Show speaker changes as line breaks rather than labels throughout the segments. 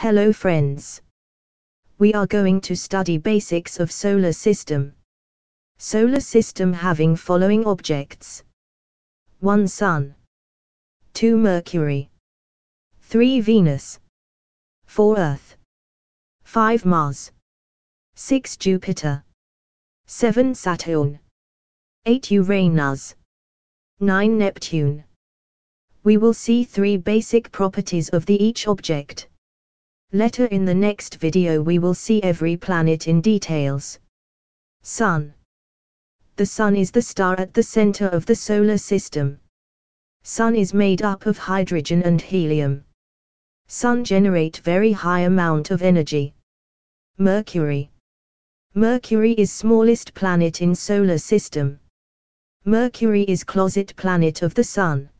Hello friends. We are going to study basics of solar system. Solar system having following objects. 1 Sun. 2 Mercury. 3 Venus. 4 Earth. 5 Mars. 6 Jupiter. 7 Saturn. 8 Uranus. 9 Neptune. We will see three basic properties of the each object. Later in the next video we will see every planet in details. Sun. The Sun is the star at the center of the solar system. Sun is made up of hydrogen and helium. Sun generate very high amount of energy. Mercury. Mercury is smallest planet in solar system. Mercury is closet planet of the Sun.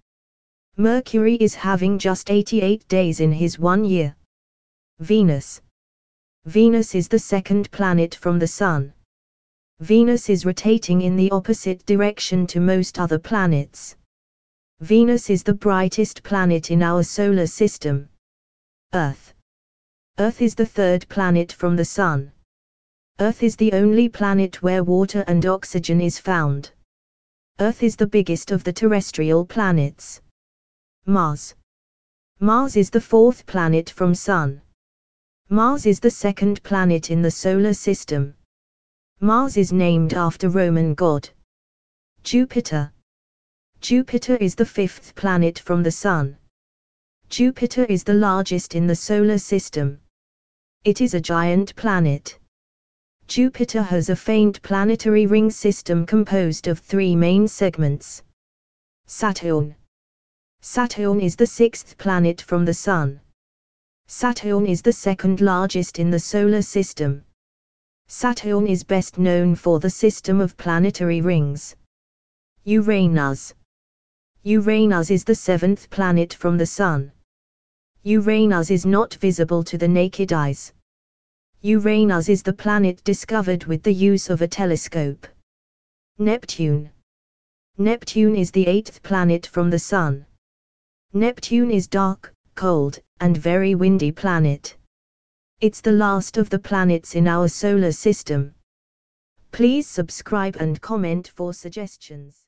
Mercury is having just 88 days in his one year. Venus. Venus is the second planet from the Sun. Venus is rotating in the opposite direction to most other planets. Venus is the brightest planet in our solar system. Earth. Earth is the third planet from the Sun. Earth is the only planet where water and oxygen is found. Earth is the biggest of the terrestrial planets. Mars. Mars is the fourth planet from Sun. Mars is the second planet in the solar system. Mars is named after Roman god. Jupiter. Jupiter is the fifth planet from the Sun. Jupiter is the largest in the solar system. It is a giant planet. Jupiter has a faint planetary ring system composed of three main segments. Saturn. Saturn is the sixth planet from the Sun. Saturn is the second largest in the solar system. Saturn is best known for the system of planetary rings. Uranus. Uranus is the seventh planet from the Sun. Uranus is not visible to the naked eyes. Uranus is the planet discovered with the use of a telescope. Neptune. Neptune is the eighth planet from the Sun. Neptune is dark, cold, and very windy planet. It's the last of the planets in our solar system. Please subscribe and comment for suggestions.